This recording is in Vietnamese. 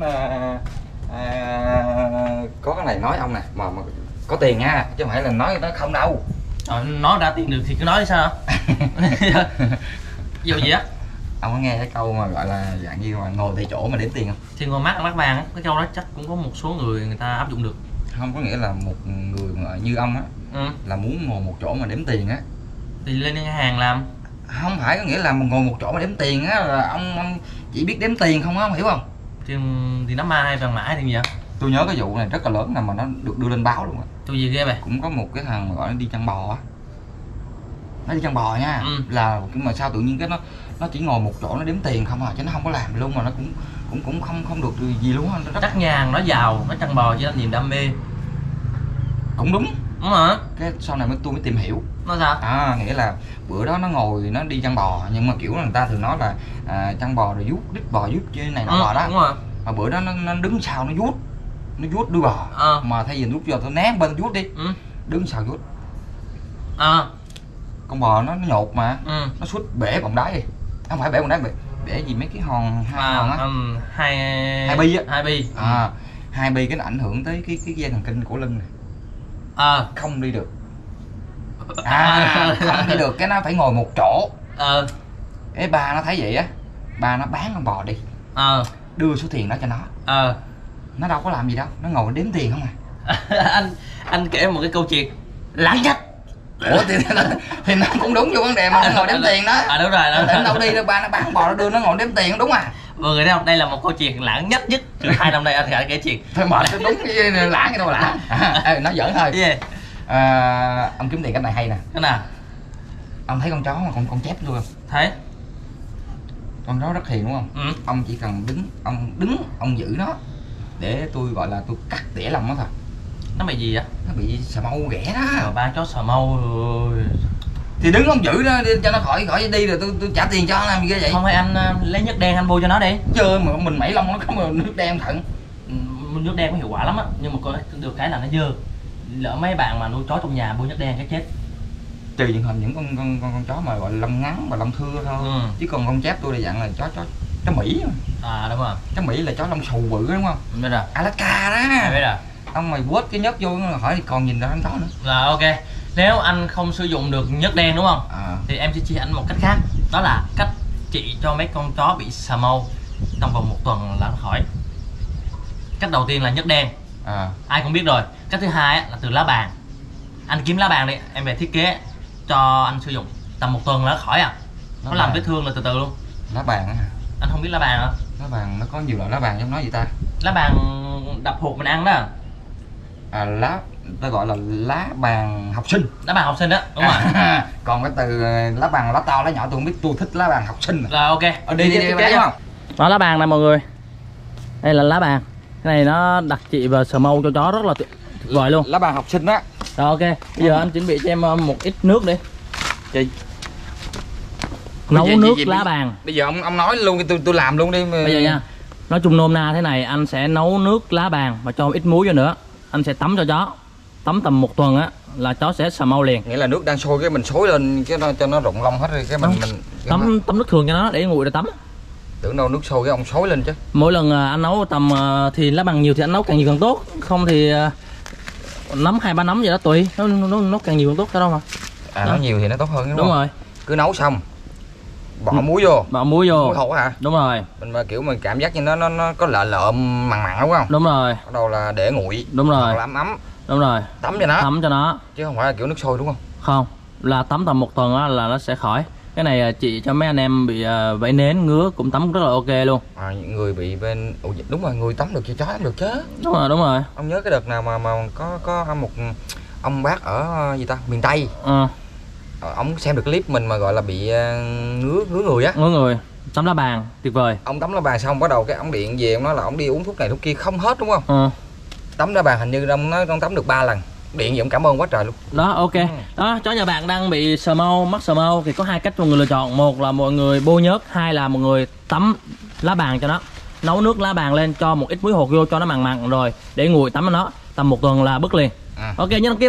à, à, có cái này nói ông nè mà, mà có tiền nha chứ không phải là nói nó không đâu. Ờ, nói ra tiền được thì cứ nói đi sao? Dù gì á. Ông có nghe cái câu mà gọi là dạng như mà ngồi tại chỗ mà đếm tiền không? Thì ngồi mát mát vàng á. Cái câu đó chắc cũng có một số người người ta áp dụng được. Không có nghĩa là một người mà như ông á ừ. là muốn ngồi một chỗ mà đếm tiền á. Thì lên ngân hàng làm. Không phải có nghĩa là ngồi một chỗ mà đếm tiền á là ông, ông chỉ biết đếm tiền không á ông hiểu không Thì, thì nó ma hay vàng mã hay gì vậy? Tôi nhớ cái vụ này rất là lớn nè mà nó được đưa lên báo luôn á. Tôi gì ghê vậy. Cũng có một cái thằng mà gọi nó đi chăn bò á. Nó đi chăn bò nha. Ừ. là nhưng mà sao tự nhiên cái nó nó chỉ ngồi một chỗ nó đếm tiền không à chứ nó không có làm luôn mà nó cũng cũng cũng không không được gì luôn á. Nó rất Chắc nhà nó giàu Nó chăn bò cho nên niềm đam mê. Cũng đúng. Đúng hả cái sau này mới tôi mới tìm hiểu Nó sao? À nghĩa là bữa đó nó ngồi nó đi chăn bò nhưng mà kiểu người ta thường nói là à, chăn bò rồi vuốt đít bò vuốt chứ này nọ ừ, bò đó. Đúng rồi. Mà bữa đó nó, nó đứng sau nó vuốt nó vuốt đuôi bò. Ờ. mà thay vì vuốt giờ tôi né bên vuốt đi. Ừ. đứng sau vuốt. Ờ. Con bò nó, nó nhột mà. Ừ. nó suýt bể bọng đáy đi. Không phải bể bọng đáy bể, bể gì mấy cái hòn hai hòn à, á. um, hai Hai bi á. hai bi. À, hai bi cái nó ảnh hưởng tới cái cái dây thần kinh của lưng này. ờ. Không đi được à không đi được cái nó phải ngồi một chỗ. Ờ. Cái ba nó thấy vậy á ba nó bán con bò đi. Ờ. Đưa số tiền đó cho nó. Ờ. Nó đâu có làm gì đâu nó ngồi đếm tiền không à. Anh anh kể một cái câu chuyện. Lãng nhất. Ủa thì, thì, nó cũng đúng vô vấn đề mà nó ngồi đếm tiền đó. à đúng rồi đúng đâu đi đâu ba nó bán bò nó đưa nó ngồi đếm tiền đúng à. Mọi người thấy không? Đây là một câu chuyện lãng nhất nhất. Từ hai năm nay anh đã kể chuyện. Thôi mệt đúng cái lãng cái đâu lãng à, ê, nó giỡn thôi. Yeah. À, ông kiếm tiền cách này hay nè. Cái nào? Ông thấy con chó mà con con chép luôn không? Thấy. Con chó rất hiền đúng không? Ừ. ông chỉ cần đứng ông đứng ông giữ nó để tôi gọi là tôi cắt tỉa lòng nó thôi. Nó bị gì vậy? Nó bị sờ mâu ghẻ đó. Ba chó sờ mâu rồi. Thì đứng ông giữ nó đi cho nó khỏi khỏi đi rồi tôi tôi trả tiền cho nó làm gì vậy? Không phải anh ờ, lấy nhất đen anh bôi cho nó đi. Chơi mà mình mẩy lông nó có mà nước đen thận Ừ, nước đen có hiệu quả lắm á nhưng mà có được cái là nó dơ lỡ mấy bạn mà nuôi chó trong nhà bôi nhất đen cái chết. Trừ trường hợp những con con con, con chó mà gọi là lông ngắn và lông thưa thôi. Ừ. chứ còn con chép tôi là dạng là chó chó chó mỹ à đúng rồi. Chó mỹ là chó lông xù bự đúng không? Biết rồi. Alaska à, biết đó rồi. Ông mày quết cái nhớt vô hỏi còn nhìn ra con chó nữa. Rồi ok. Nếu anh không sử dụng được nhất đen đúng không? À. Thì em sẽ chỉ anh một cách khác. Đó là cách trị cho mấy con chó bị xà mâu trong vòng một tuần là nó khỏi. Cách đầu tiên là nhất đen à. Ai cũng biết rồi. Cách thứ hai á, là từ lá bàn. Anh kiếm lá bàn đi em về thiết kế cho anh sử dụng. Tầm một tuần là nó khỏi à. Nó Lá làm vết thương là từ từ luôn. Lá bàn á anh không biết lá bàn hả? Lá bàn nó có nhiều loại lá bàn trong nó gì ta? Lá bàn đập hột mình ăn đó. À lá ta gọi là lá bàn học sinh. Lá bàn học sinh đó đúng rồi. À, còn cái từ lá bàn lá to lá nhỏ tôi không biết tôi thích lá bàn học sinh rồi ok. Ở đi đi đi, đi, không? Đó lá bàn này mọi người. Đây là lá bàn cái này nó đặc trị và sờ mâu cho chó rất là tuyệt vời luôn. Lá bàn học sinh á. Rồi ok. Bây giờ anh chuẩn bị cho em ờ, một ít nước đi. Chị. Nấu nước lá bàn. bây giờ ông ông nói luôn tôi tôi làm luôn đi bây giờ nha. Nói chung nôm na thế này anh sẽ nấu nước lá bàn và cho ít muối vô nữa. Anh sẽ tắm cho chó. Tắm tầm một tuần á là chó sẽ sờ mau liền. Nghĩa là nước đang sôi cái mình xối lên cái nó cho nó rụng lông hết rồi cái mình mình cái tắm tắm nước thường cho nó để nguội để tắm tưởng đâu nước sôi cái ông xối lên chứ. Mỗi lần à, anh nấu tầm à, thì lá bằng nhiều thì anh nấu càng nhiều càng tốt. Không thì à, nấm hai ba nấm vậy đó tùy. Nó nó, nó càng nhiều càng tốt đâu mà. À Đó. nó nhiều thì nó tốt hơn đúng, đúng không? rồi. Cứ nấu xong bỏ Ừ. muối vô. Bỏ muối vô. Muối hổ hả? Đúng rồi. Mình mà kiểu mình cảm giác như nó nó nó có lợ lợm mặn mặn đúng không? Đúng rồi. Bắt đầu là để nguội đúng rồi. là ấm ấm. Đúng rồi. Tắm cho nó. Tắm cho nó. Chứ không phải là kiểu nước sôi đúng không? Không. Là tắm tầm một tuần á là nó sẽ khỏi cái này à, chị cho mấy anh em bị à, vẫy nến ngứa cũng tắm rất là ok luôn. À, những người bị bên Ủa, đúng rồi người tắm được cho chó tắm được chứ. Đúng rồi đúng rồi. Ông nhớ cái đợt nào mà mà có có một ông bác ở gì ta miền tây. Ừ, Ờ, ông xem được clip mình mà gọi là bị ngứa ngứa người á. Ngứa người tắm lá bàn tuyệt vời. Ông tắm lá bàn xong bắt đầu cái ông điện về ông nói là ông đi uống thuốc này thuốc kia không hết đúng không? Ừ. tắm lá bàn hình như ông nói ông tắm được 3 lần điện ông cảm ơn quá trời luôn. Đó ok. Ừ. đó chó nhà bạn đang bị sờ mau mắc sờ mau thì có hai cách mọi người lựa chọn. Một là mọi người bôi nhớt hai là mọi người tắm lá bàn cho nó. Nấu nước lá bàn lên cho một ít muối hột vô cho nó mặn mặn rồi để nguội tắm nó. Tầm một tuần là bứt liền. À. ok nhớ đăng ký